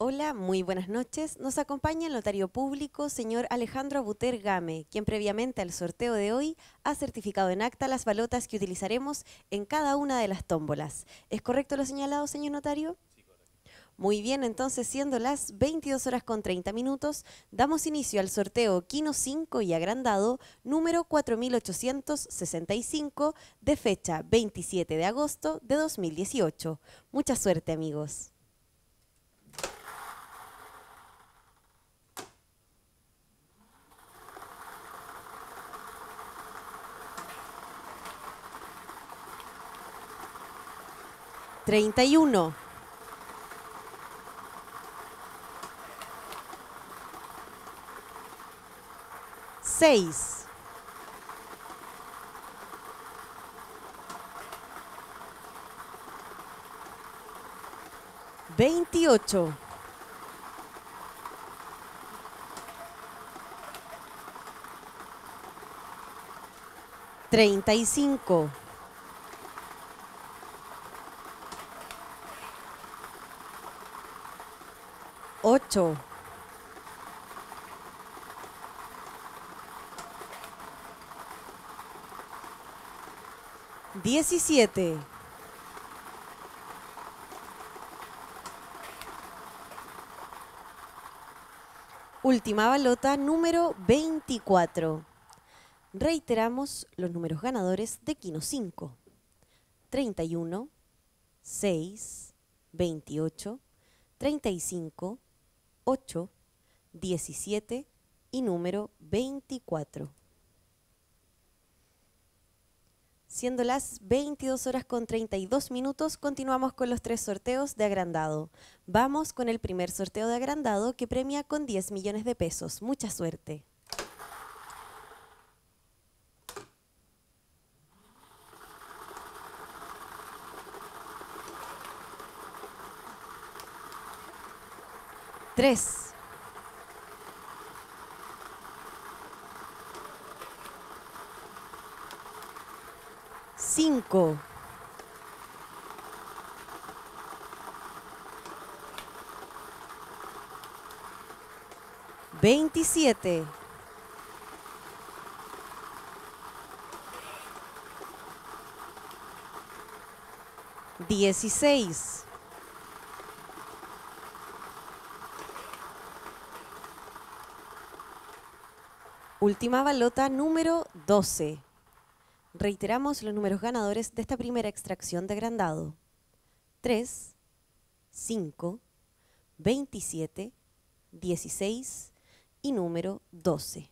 Hola, muy buenas noches. Nos acompaña el notario público, señor Alejandro Abuter Game, quien previamente al sorteo de hoy ha certificado en acta las balotas que utilizaremos en cada una de las tómbolas. ¿Es correcto lo señalado, señor notario? Sí, correcto. Muy bien, entonces siendo las 22 horas con 30 minutos, damos inicio al sorteo Quino 5 y agrandado número 4865 de fecha 27 de agosto de 2018. Mucha suerte, amigos. 31. Seis. Veintiocho. Treinta y cinco. Diecisiete. Última balota número 24. Reiteramos los números ganadores de Quino 5. 31, 6, 28, 35, 8, 17 y número 24. Siendo las 22 horas con 32 minutos, continuamos con los tres sorteos de agrandado. Vamos con el primer sorteo de agrandado que premia con 10 millones de pesos. Mucha suerte. Tres. Cinco. Veintisiete. Dieciséis. Última balota número 12. Reiteramos los números ganadores de esta primera extracción de agrandado. 3, 5, 27, 16 y número 12.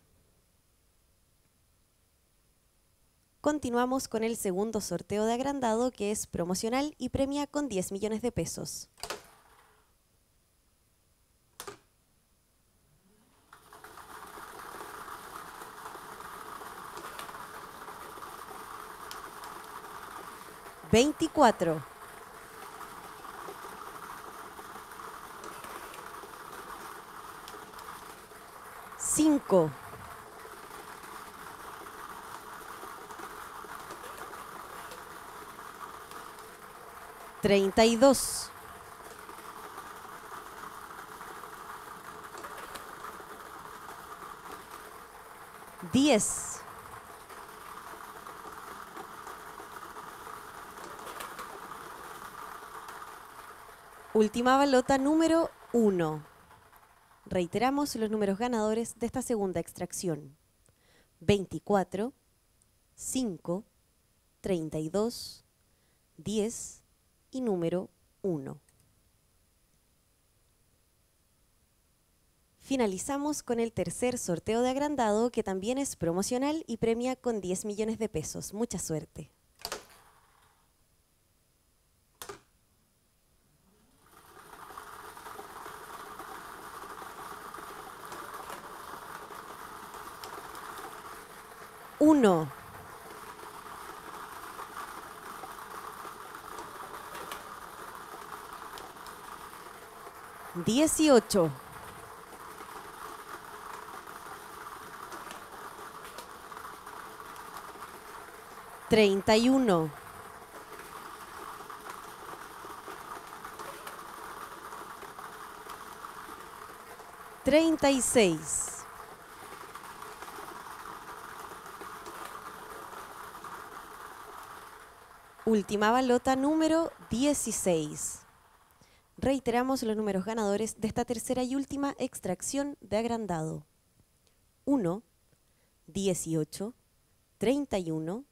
Continuamos con el segundo sorteo de agrandado que es promocional y premia con 10 millones de pesos. 24. Cinco. Treinta y dos. Diez. Última balota número 1. Reiteramos los números ganadores de esta segunda extracción. 24, 5, 32, 10 y número 1. Finalizamos con el tercer sorteo de agrandado que también es promocional y premia con 10 millones de pesos. Mucha suerte. 1. Dieciocho. Treinta y uno. 36. Última balota número 16. Reiteramos los números ganadores de esta tercera y última extracción de agrandado. 1, 18, 31,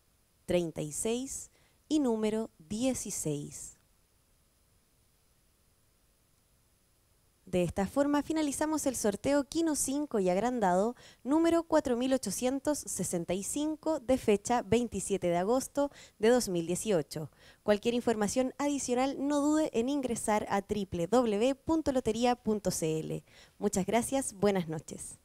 36 y número 16. De esta forma finalizamos el sorteo Kino 5 y agrandado número 4865 de fecha 27 de agosto de 2018. Cualquier información adicional no dude en ingresar a www.lotería.cl. Muchas gracias, buenas noches.